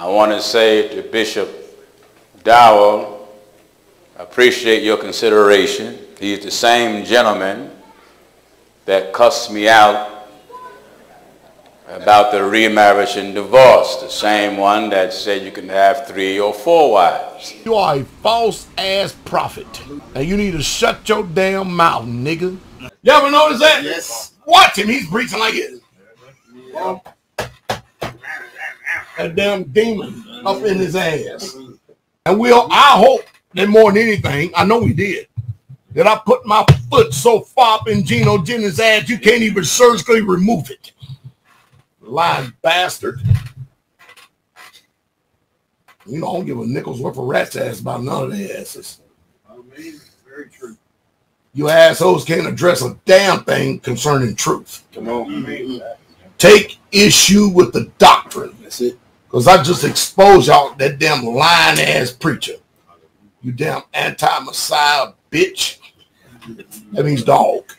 I want to say to Bishop Dowell, I appreciate your consideration. He's the same gentleman that cussed me out about the remarriage and divorce, the same one that said you can have three or four wives. You are a false ass prophet. And you need to shut your damn mouth, nigga. You ever notice that? Yes. Watch him, he's preaching like this. That damn demon up in his ass. And we'll, I hope that more than anything, I know we did, that I put my foot so far up in Gino Jennings' ass you can't even surgically remove it. Lying bastard. You know, I don't give a nickel's worth of rat's ass about none of their asses. Very true. You assholes can't address a damn thing concerning truth. Come on. Take issue with the doctrine. That's it. Because I just exposed y'all that damn lying ass preacher. You damn anti-Messiah bitch. That means dog.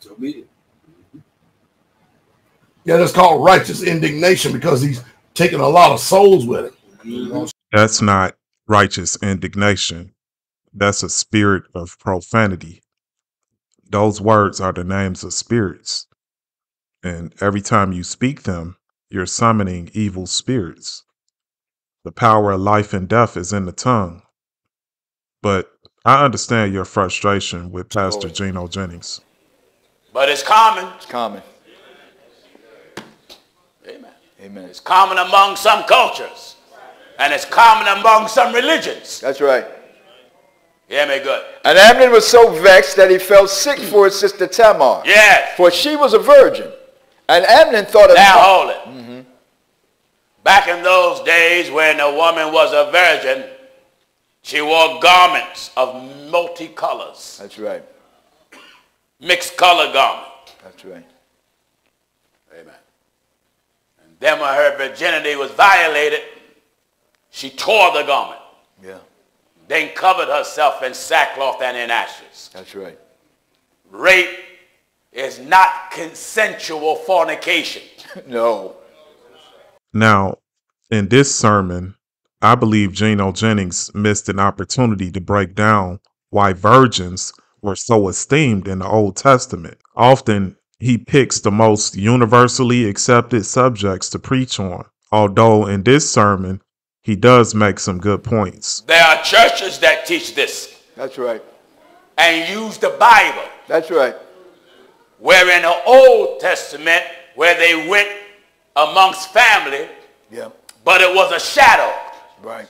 So be it. Yeah, that's called righteous indignation because he's taking a lot of souls with him. That's not righteous indignation. That's a spirit of profanity. Those words are the names of spirits. And every time you speak them, you're summoning evil spirits. The power of life and death is in the tongue. But I understand your frustration with Pastor Gino Jennings. But it's common. It's common. Amen. Amen. It's common among some cultures. And it's common among some religions. That's right. Good. And Amnon was so vexed that he fell sick for his sister Tamar. Yes. For she was a virgin. And Amnon thought of Now hold it. Mm-hmm. Back in those days when a woman was a virgin, she wore garments of multicolors, That's right. mixed color garment. That's right. Amen. And then when her virginity was violated, she tore the garment, Yeah. Then covered herself in sackcloth and in ashes. That's right. Rape is not consensual fornication. No. Now, in this sermon, I believe Gino Jennings missed an opportunity to break down why virgins were so esteemed in the Old Testament. Often, he picks the most universally accepted subjects to preach on, although in this sermon, he does make some good points. There are churches that teach this That's right. and use the Bible. That's right. where in the Old Testament, where they went amongst family, Yeah. but it was a shadow Right.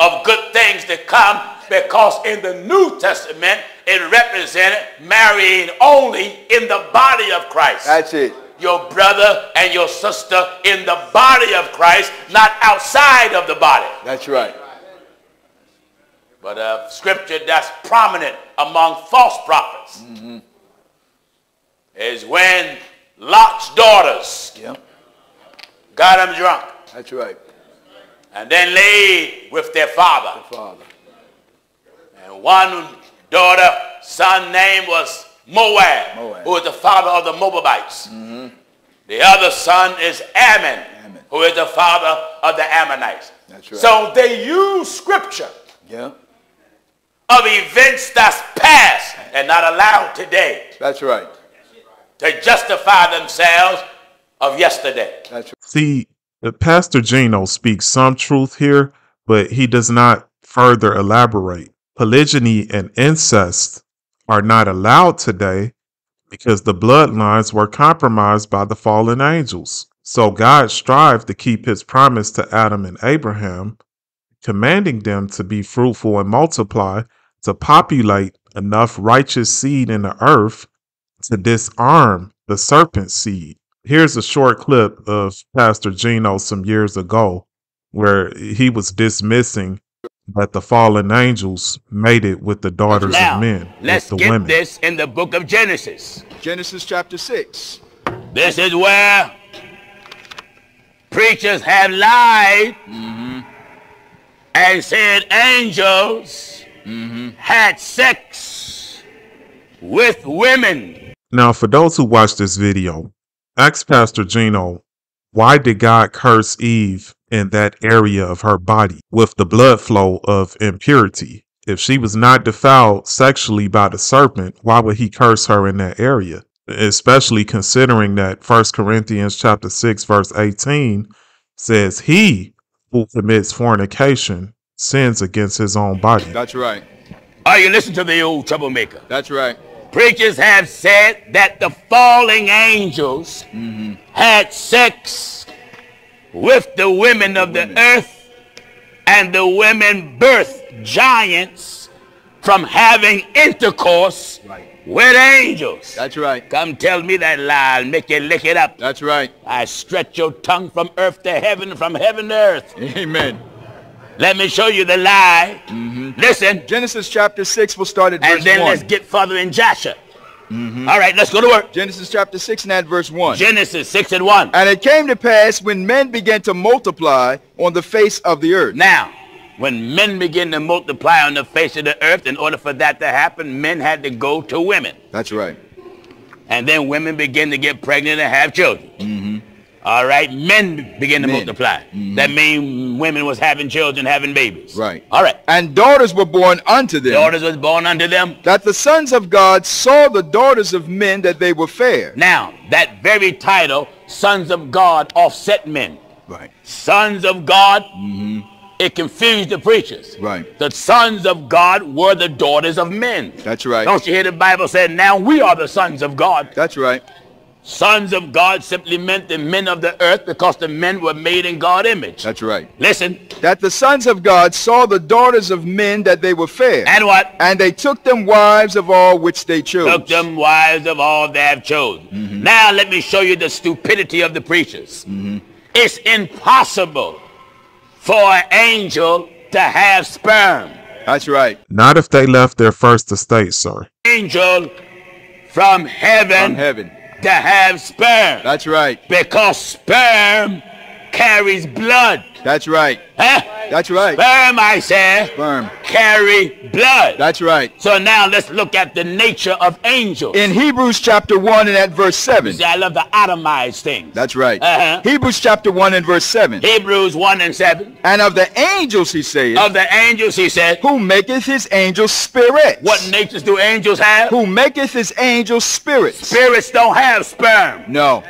of good things to come because in the New Testament, it represented marrying only in the body of Christ. That's it. Your brother and your sister in the body of Christ, not outside of the body. That's right. But a scripture that's prominent among false prophets mm-hmm. is when Lot's daughters Yeah. got him drunk That's right. and then laid with their father. Their Father. And one daughter, son name was Moab, Moab. who is the father of the Moabites. The other son is Ammon, Ammon. who is the father of the Ammonites. That's right. So they use scripture Yeah. of events that's past and not allowed today That's right. to justify themselves of yesterday. That's right. See, uh, Pastor Gino speaks some truth here, but he does not further elaborate. Polygyny and incest are not allowed today because the bloodlines were compromised by the fallen angels. So God strived to keep his promise to Adam and Abraham, commanding them to be fruitful and multiply, to populate enough righteous seed in the earth to disarm the serpent seed. Here's a short clip of Pastor Gino some years ago where he was dismissing that the fallen angels made it with the daughters Now, of men, let's with the get women. this in the book of Genesis. Genesis chapter 6. This is where preachers have lied mm-hmm, and said angels mm-hmm, had sex with women. Now, for those who watch this video Ask Pastor Gino, why did God curse Eve in that area of her body with the blood flow of impurity? If she was not defiled sexually by the serpent, why would he curse her in that area? Especially considering that 1 Corinthians chapter 6 verse 18 says he who commits fornication sins against his own body. That's right. Are you listening to the old troublemaker? That's right. Preachers have said that the falling angels mm-hmm. had sex with the women of the earth, and the women birthed giants from having intercourse with angels. That's right. Come tell me that lie and make you lick it up. That's right. I stretch your tongue from earth to heaven, from heaven to earth. Amen. Let me show you the lie. Mm-hmm. Listen, Genesis chapter 6, we'll start at and verse then 1. let's get further in Joshua. Mm-hmm. All right, let's go to work. Genesis chapter 6 and at verse 1. Genesis 6 and 1. and it came to pass when men began to multiply on the face of the earth. Now, when men begin to multiply on the face of the earth, in order for that to happen, men had to go to women. That's right. And then women begin to get pregnant and have children. Mm-hmm. All right, men begin to Men. multiply. That means women was having children, having babies. Right. All right. And daughters were born unto them. Daughters was born unto them. That the sons of God saw the daughters of men that they were fair. Now, that very title, sons of God, offset men. Right. Sons of God, mm -hmm. it confused the preachers. Right. The sons of God were the daughters of men. That's right. Don't you hear the Bible say, now we are the sons of God. That's right. Sons of God simply meant the men of the earth because the men were made in God's image. That's right. Listen, That the sons of God saw the daughters of men that they were fair. and what? And they took them wives of all which they chose. Took them wives of all they have chosen. Mm-hmm. Now let me show you the stupidity of the preachers. Mm-hmm. It's impossible for an angel to have sperm. That's right. Not if they left their first estate, sir. Angel from heaven From heaven. To have sperm. That's right. Because sperm carries blood. That's right. Huh? That's right. Sperm, I say, Sperm. carry blood. That's right. so now let's look at the nature of angels. In Hebrews chapter 1 and at verse 7. See, I love to atomize things. That's right. Uh-huh. Hebrews chapter 1 and verse 7. Hebrews 1 and 7. And of the angels, he saith, Of the angels, he said, who maketh his angels spirits. what natures do angels have? Who maketh his angels spirits. Spirits don't have sperm. No.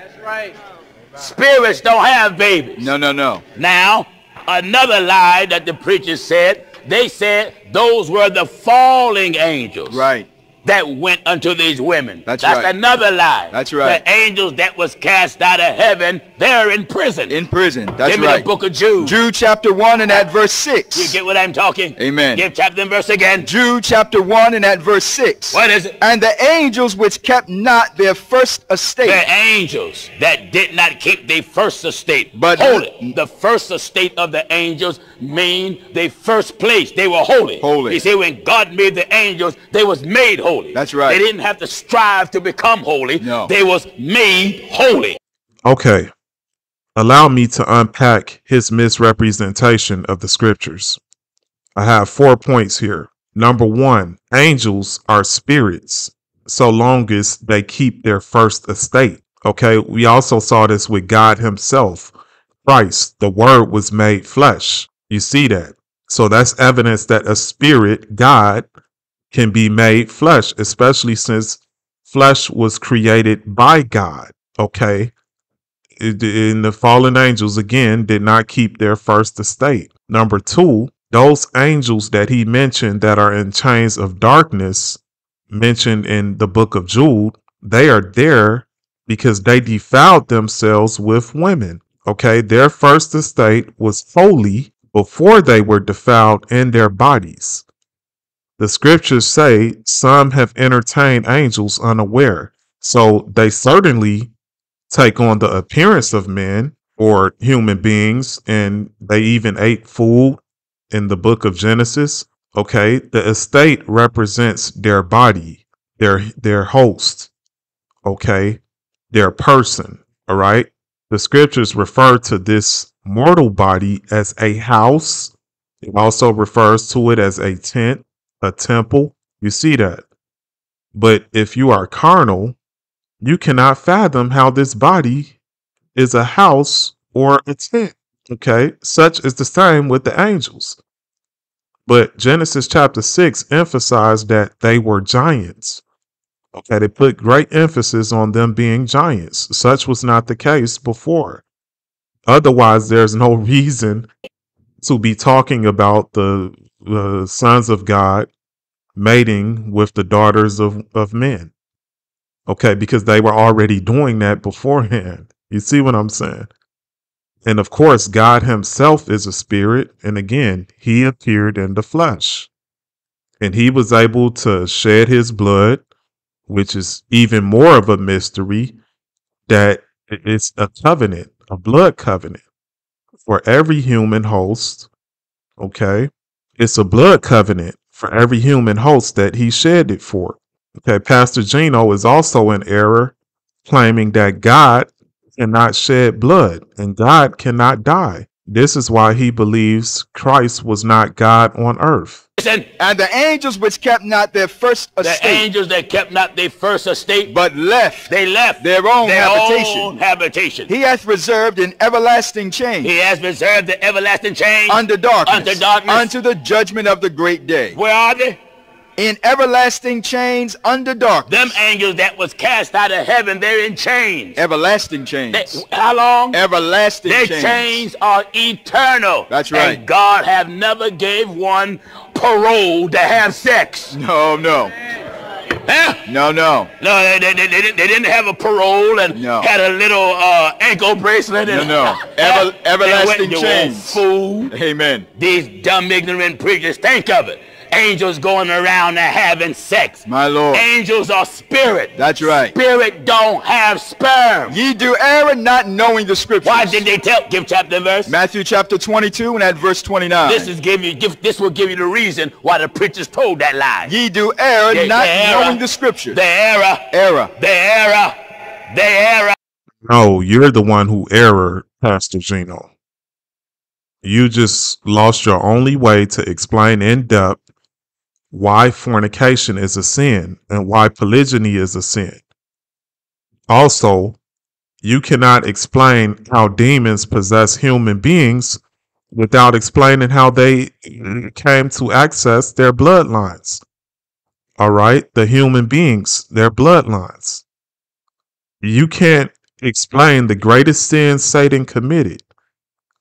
Spirits don't have babies. No, no, no. Now, another lie that the preachers said, they said those were the falling angels. Right. That went unto these women. That's That's right. another lie. That's right. The angels that was cast out of heaven, they're in prison. In prison. That's Give me the book of Jude. Jude chapter 1 and at verse 6. You get what I'm talking? Amen. Give chapter and verse again. Jude chapter 1 and at verse 6. What is it? And the angels which kept not their first estate. The angels that did not keep their first estate. But- holy. The first estate of the angels mean they first place. They were holy. Holy. You see, when God made the angels, they was made holy. That's right. They didn't have to strive to become holy. No. They was made holy. Okay. Allow me to unpack his misrepresentation of the scriptures. I have four points here. Number one, angels are spirits so long as they keep their first estate. Okay. We also saw this with God Himself. Christ, the Word was made flesh. You see that. So that's evidence that a spirit, God, can be made flesh, especially since flesh was created by God. Okay and the fallen angels again did not keep their first estate. Number two, those angels that he mentioned that are in chains of darkness, mentioned in the book of Jude, they are there because they defiled themselves with women. Okay, their first estate was holy before they were defiled in their bodies. The scriptures say some have entertained angels unaware. So they certainly take on the appearance of men or human beings, and they even ate food in the book of Genesis. Okay, the estate represents their body, their their host. Okay, their person. All right. The scriptures refer to this mortal body as a house. It also refers to it as a tent, a temple. You see that. But if you are carnal, you cannot fathom how this body is a house or a tent. Okay, such is the same with the angels. But Genesis chapter 6 emphasized that they were giants. Okay, they put great emphasis on them being giants. Such was not the case before. Otherwise, there's no reason to be talking about the, the sons of God mating with the daughters of, of men. Okay, because they were already doing that beforehand. You see what I'm saying? And of course, God Himself is a spirit. And again, He appeared in the flesh. And He was able to shed His blood, which is even more of a mystery that it's a covenant, a blood covenant for every human host. Okay. It's a blood covenant for every human host that He shed it for. Okay. Pastor Gino is also in error, claiming that God cannot shed blood and God cannot die. This is why he believes Christ was not God on earth. Listen, And the angels which kept not their first estate. the angels that kept not their first estate, but left they left their own their habitation. own habitation. He hath reserved an everlasting chain. He has reserved the everlasting chain under darkness, Under darkness. unto the judgment of the great day. Where are they? In everlasting chains under darkness. Them angels that was cast out of heaven, they're in chains. everlasting They, chains. how long? everlasting Their chains. chains are eternal. That's right. And God have never gave one parole to have sex. No, no, Huh? no, no, No, they, they, they, they didn't, have a parole and No. had a little uh, ankle bracelet. no, And, no. Ever, everlasting went to a chains. Fool. Amen. These dumb, ignorant preachers, think of it. Angels going around and having sex. My Lord. Angels are spirit. That's right. Spirit don't have sperm. Ye do err in not knowing the scriptures. Why did they tell? Give chapter and verse. Matthew chapter 22 and at verse 29. This is give you give. This will give you the reason why the preachers told that lie. Ye do err The- not the error. knowing the scriptures. The error. error. The error. The error. No, you're the one who erred, Pastor Gino. You just lost your only way to explain in depth why fornication is a sin and why polygyny is a sin. Also, you cannot explain how demons possess human beings without explaining how they came to access their bloodlines. All right, the human beings, their bloodlines. You can't explain the greatest sin Satan committed.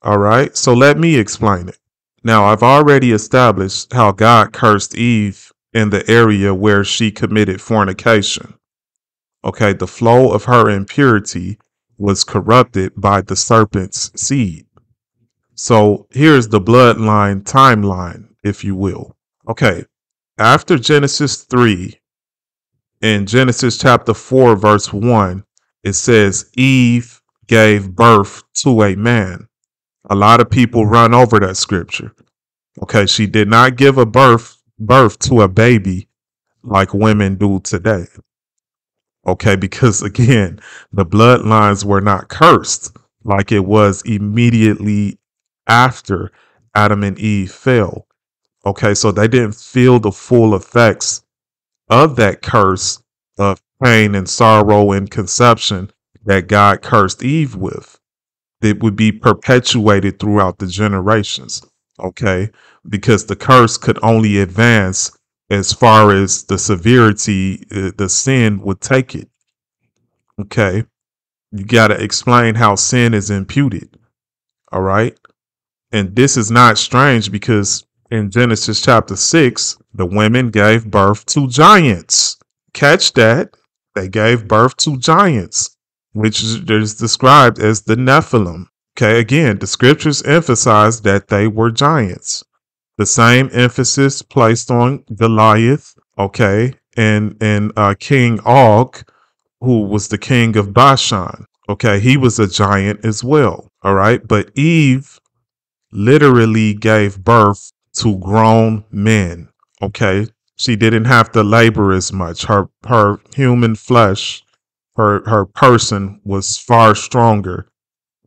All right, so let me explain it. Now, I've already established how God cursed Eve in the area where she committed fornication. Okay, the flow of her impurity was corrupted by the serpent's seed. So here's the bloodline timeline, if you will. Okay, after Genesis 3, in Genesis chapter 4, verse 1, it says Eve gave birth to a man. A lot of people run over that scripture. Okay, she did not give a birth birth to a baby like women do today. Okay, because again, the bloodlines were not cursed like it was immediately after Adam and Eve fell. Okay, so they didn't feel the full effects of that curse of pain and sorrow and conception that God cursed Eve with. It would be perpetuated throughout the generations. Okay, because the curse could only advance as far as the severity uh, the sin would take it. Okay, you got to explain how sin is imputed. All right, and this is not strange because in Genesis chapter 6, the women gave birth to giants. Catch that. They gave birth to giants, which is described as the Nephilim. Okay, again, the scriptures emphasize that they were giants. The same emphasis placed on Goliath, okay, and and uh, King Og, who was the king of Bashan. Okay, he was a giant as well. All right, but Eve literally gave birth to grown men. Okay, she didn't have to labor as much. Her her human flesh, her her person was far stronger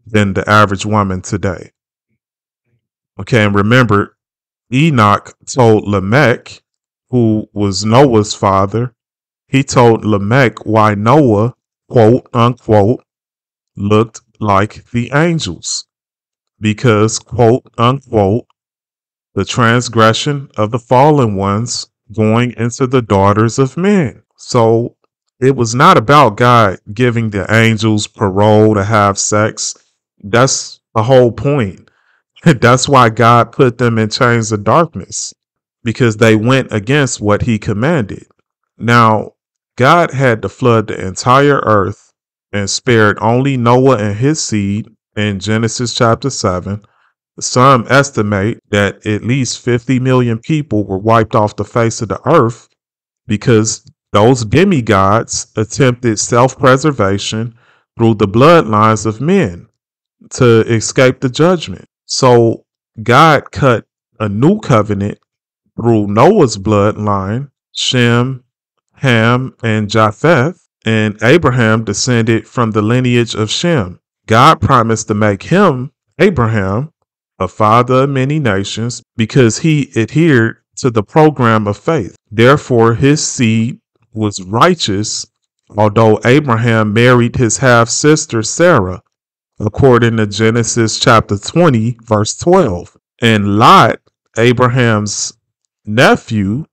than the average woman today. Okay, and remember, Enoch told Lamech, who was Noah's father, he told Lamech why Noah quote unquote looked like the angels because quote unquote the transgression of the fallen ones going into the daughters of men. So it was not about God giving the angels parole to have sex. That's the whole point. That's why God put them in chains of darkness because they went against what he commanded. Now, God had to flood the entire earth and spared only Noah and his seed in Genesis chapter 7. Some estimate that at least 50 million people were wiped off the face of the earth because those demigods attempted self preservation through the bloodlines of men to escape the judgment. So God cut a new covenant through Noah's bloodline, Shem, Ham, and Japheth, and Abraham descended from the lineage of Shem. God promised to make him, Abraham, a father of many nations because he adhered to the program of faith. Therefore, his seed was righteous, although Abraham married his half sister Sarah, according to Genesis chapter 20, verse 12. And Lot, Abraham's nephew,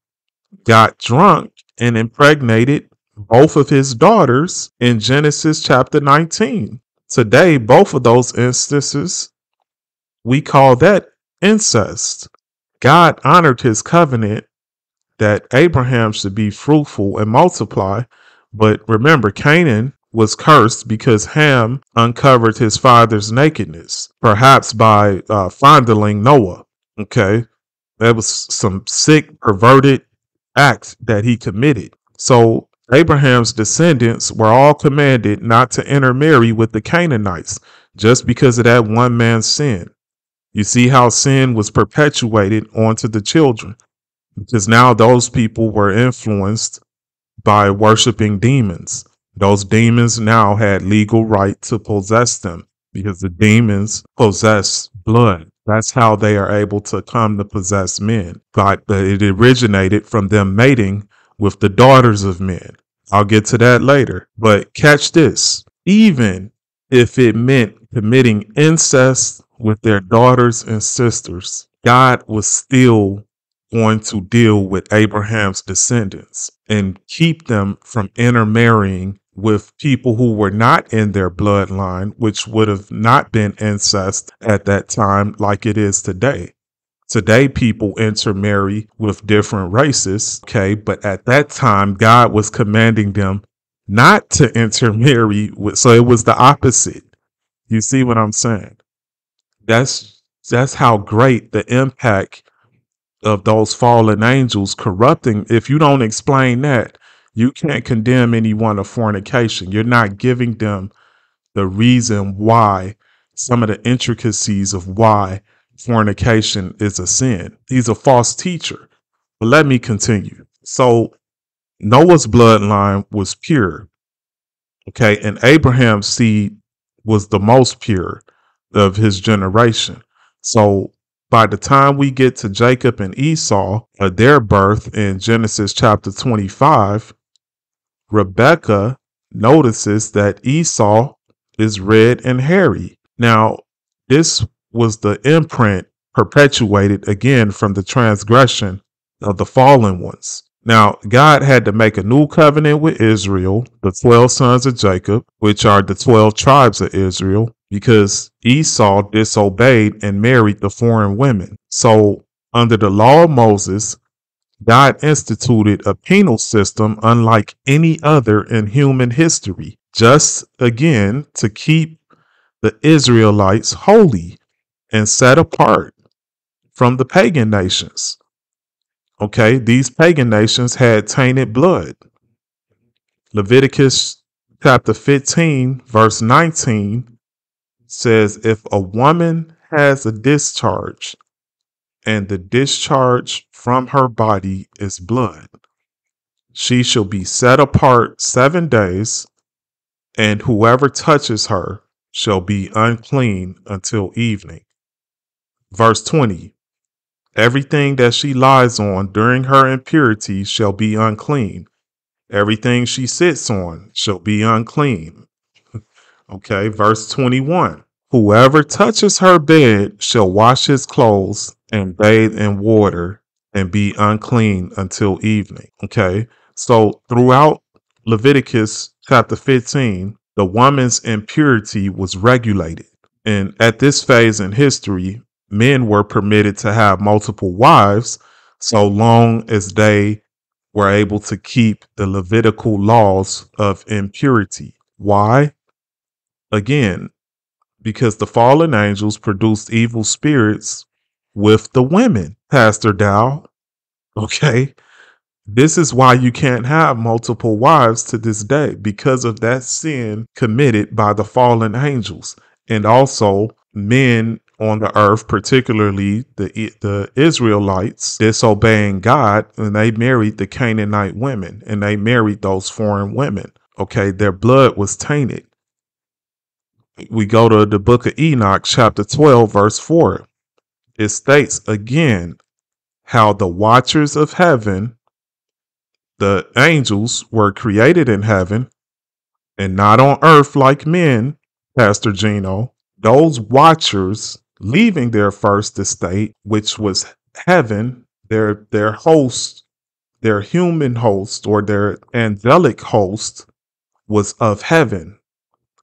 got drunk and impregnated both of his daughters in Genesis chapter 19. Today, both of those instances, we call that incest. God honored his covenant that Abraham should be fruitful and multiply. But remember, Canaan was cursed because Ham uncovered his father's nakedness, perhaps by uh, fondling Noah. Okay. That was some sick, perverted act that he committed. So Abraham's descendants were all commanded not to intermarry with the Canaanites just because of that one man's sin. You see how sin was perpetuated onto the children because now those people were influenced by worshiping demons. Those demons now had legal right to possess them because the demons possess blood. That's how they are able to come to possess men. But it originated from them mating with the daughters of men. I'll get to that later. But catch this. Even if it meant committing incest with their daughters and sisters, God was still going to deal with Abraham's descendants and keep them from intermarrying with people who were not in their bloodline, which would have not been incest at that time like it is today. Today, people intermarry with different races, okay, but at that time, God was commanding them not to intermarry with, so it was the opposite. You see what I'm saying? That's that's how great the impact of those fallen angels corrupting. If you don't explain that, you can't condemn anyone of fornication. You're not giving them the reason why, some of the intricacies of why fornication is a sin. He's a false teacher. But let me continue. So Noah's bloodline was pure. Okay. And Abraham's seed was the most pure of his generation. So by the time we get to Jacob and Esau, uh, their birth in Genesis chapter 25, Rebecca notices that Esau is red and hairy. Now, this was the imprint perpetuated again from the transgression of the fallen ones. Now, God had to make a new covenant with Israel, the 12 sons of Jacob, which are the 12 tribes of Israel, because Esau disobeyed and married the foreign women. So, under the law of Moses, God instituted a penal system unlike any other in human history, just again to keep the Israelites holy and set apart from the pagan nations. Okay, these pagan nations had tainted blood. Leviticus chapter 15, verse 19 says, If a woman has a discharge and the discharge from her body is blood, she shall be set apart seven days, and whoever touches her shall be unclean until evening. Verse 20 Everything that she lies on during her impurity shall be unclean. Everything she sits on shall be unclean. okay, verse 21. Whoever touches her bed shall wash his clothes and bathe in water and be unclean until evening. Okay, so throughout Leviticus chapter 15, the woman's impurity was regulated. And at this phase in history, men were permitted to have multiple wives so long as they were able to keep the Levitical laws of impurity. Why? Again, because the fallen angels produced evil spirits with the women, Pastor Dow. Okay. This is why you can't have multiple wives to this day because of that sin committed by the fallen angels. And also, men on the earth, particularly the the Israelites, disobeying God, and they married the Canaanite women, and they married those foreign women. Okay, their blood was tainted. We go to the book of Enoch, chapter 12, verse 4. It states again how the watchers of heaven, the angels, were created in heaven and not on earth like men, Pastor Gino. Those watchers leaving their first estate, which was heaven, their their host, their human host or their angelic host was of heaven.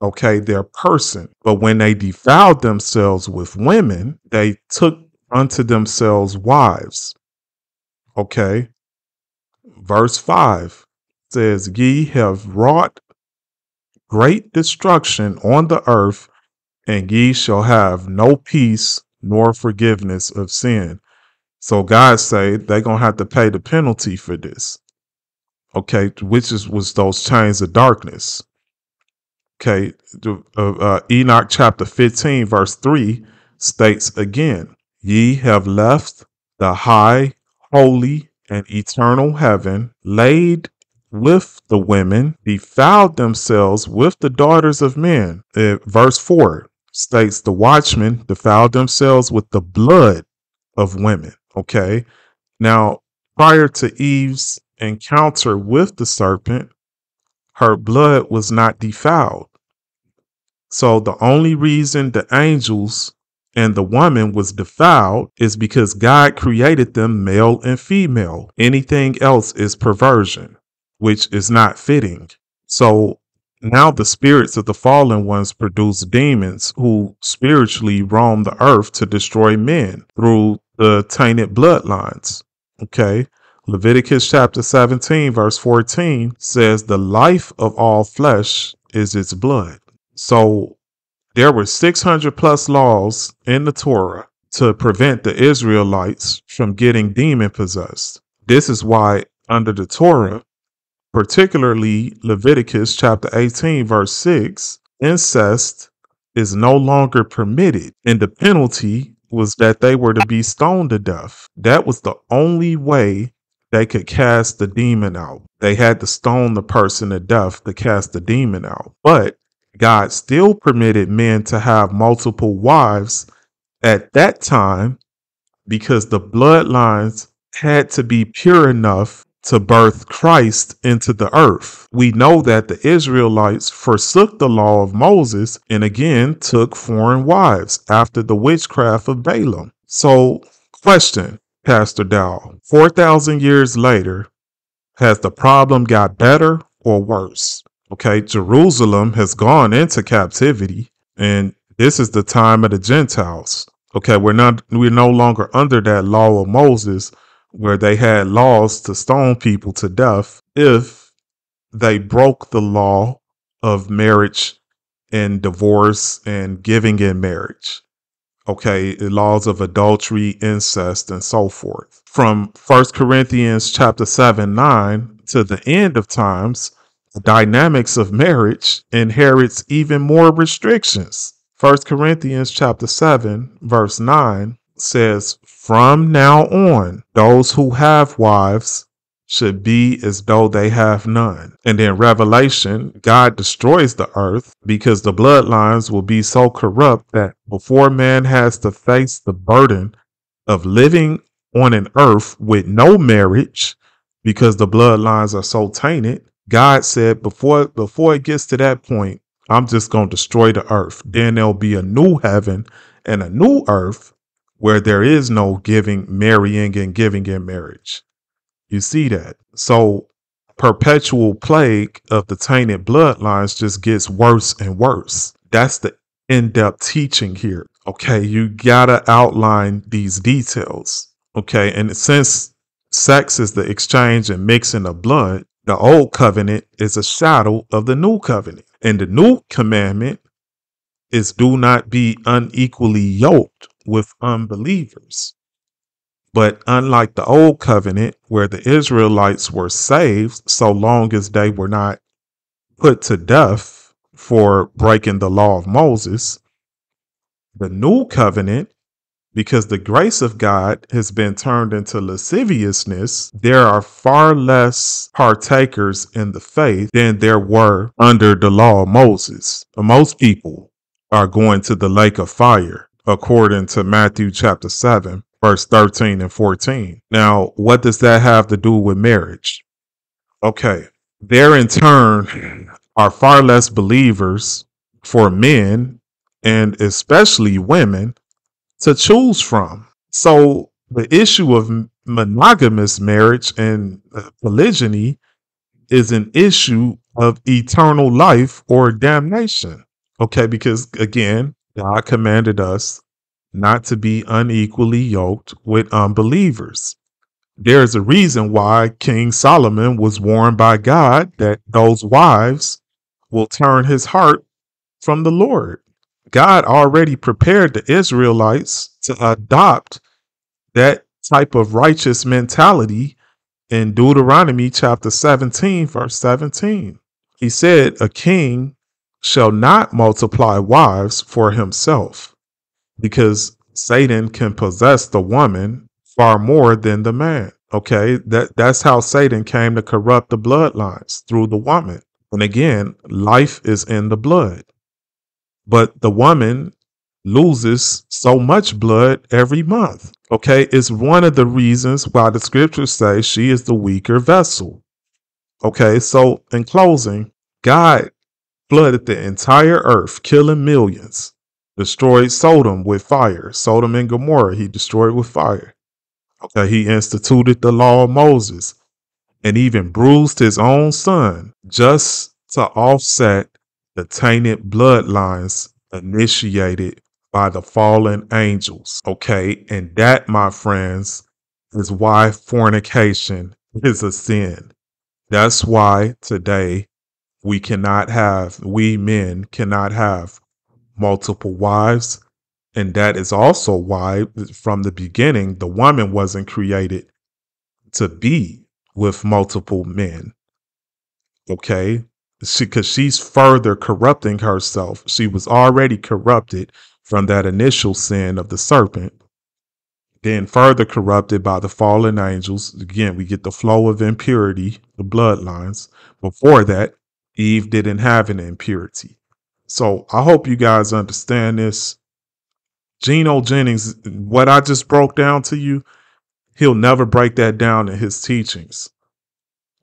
Okay, their person. But when they defiled themselves with women, they took unto themselves wives. Okay. Verse 5 says, Ye have wrought great destruction on the earth and ye shall have no peace nor forgiveness of sin. So God say they're gonna have to pay the penalty for this. Okay, which is was those chains of darkness. Okay, uh, uh, Enoch chapter 15, verse 3 states again, Ye have left the high, holy, and eternal heaven, laid with the women, defiled themselves with the daughters of men. Uh, verse 4 states the watchmen defiled themselves with the blood of women. Okay. Now, prior to Eve's encounter with the serpent, her blood was not defiled. So the only reason the angels and the woman was defiled is because God created them male and female. Anything else is perversion, which is not fitting. So now the spirits of the fallen ones produce demons who spiritually roam the earth to destroy men through the tainted bloodlines. Okay. Leviticus chapter 17, verse 14 says, The life of all flesh is its blood. So there were 600 plus laws in the Torah to prevent the Israelites from getting demon possessed. This is why, under the Torah, particularly Leviticus chapter 18, verse 6, incest is no longer permitted, and the penalty was that they were to be stoned to death. That was the only way they could cast the demon out. They had to stone the person to death to cast the demon out. But God still permitted men to have multiple wives at that time because the bloodlines had to be pure enough to birth Christ into the earth. We know that the Israelites forsook the law of Moses and again took foreign wives after the witchcraft of Balaam. So, question, Pastor Dow, 4,000 years later, has the problem got better or worse? Okay, Jerusalem has gone into captivity and this is the time of the Gentiles. Okay, we're not we're no longer under that law of Moses where they had laws to stone people to death if they broke the law of marriage and divorce and giving in marriage. Okay, laws of adultery, incest, and so forth. From First Corinthians chapter 7, 9 to the end of times, the dynamics of marriage inherits even more restrictions. First Corinthians chapter 7, verse 9 says, From now on, those who have wives should be as though they have none. And in Revelation, God destroys the earth because the bloodlines will be so corrupt that before man has to face the burden of living on an earth with no marriage because the bloodlines are so tainted, God said before before it gets to that point, I'm just going to destroy the earth. Then there'll be a new heaven and a new earth where there is no giving, marrying, and giving in marriage. You see that? So perpetual plague of the tainted bloodlines just gets worse and worse. That's the in-depth teaching here. Okay, you gotta outline these details. Okay, and since sex is the exchange and mixing of blood, the old covenant is a shadow of the new covenant. And the new commandment is do not be unequally yoked with unbelievers. But unlike the old covenant, where the Israelites were saved so long as they were not put to death for breaking the law of Moses, the new covenant, because the grace of God has been turned into lasciviousness, there are far less partakers in the faith than there were under the law of Moses. Most people are going to the lake of fire, according to Matthew chapter 7, verse 13 and 14. Now, what does that have to do with marriage? Okay, there in turn are far less believers for men and especially women to choose from. So the issue of monogamous marriage and uh, polygyny is an issue of eternal life or damnation. Okay, because again, God commanded us not to be unequally yoked with unbelievers. There's a reason why King Solomon was warned by God that those wives will turn his heart from the Lord. God already prepared the Israelites to adopt that type of righteous mentality in Deuteronomy chapter 17, verse 17. He said, A king shall not multiply wives for himself, because Satan can possess the woman far more than the man. Okay, that, that's how Satan came to corrupt the bloodlines through the woman. And again, life is in the blood. But the woman loses so much blood every month. Okay, it's one of the reasons why the scriptures say she is the weaker vessel. Okay, so in closing, God flooded the entire earth, killing millions, destroyed Sodom with fire. Sodom and Gomorrah, he destroyed with fire. Okay, he instituted the law of Moses and even bruised his own son just to offset the tainted bloodlines initiated by the fallen angels. Okay. And that, my friends, is why fornication is a sin. That's why today we cannot have, we men cannot have multiple wives. And that is also why, from the beginning, the woman wasn't created to be with multiple men. Okay she because she's further corrupting herself. She was already corrupted from that initial sin of the serpent, then further corrupted by the fallen angels. Again, we get the flow of impurity, the bloodlines. Before that, Eve didn't have an impurity. So I hope you guys understand this. Gino Jennings, what I just broke down to you, he'll never break that down in his teachings.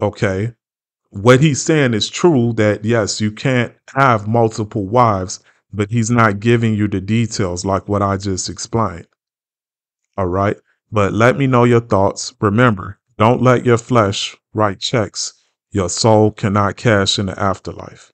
Okay what he's saying is true that yes, you can't have multiple wives, but he's not giving you the details like what I just explained. All right. But let me know your thoughts. Remember, don't let your flesh write checks your soul cannot cash in the afterlife.